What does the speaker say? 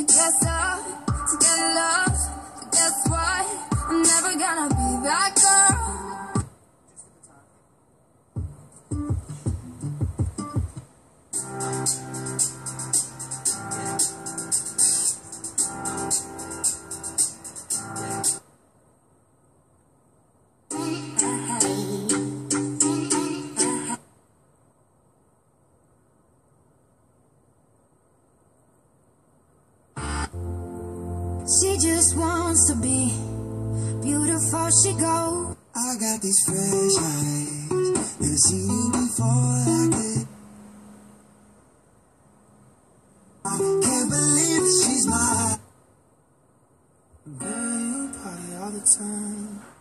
could dress up She just wants to be beautiful, she go. I got these fresh eyes, never seen you before I did. I can't believe she's my. Burn you party all the time.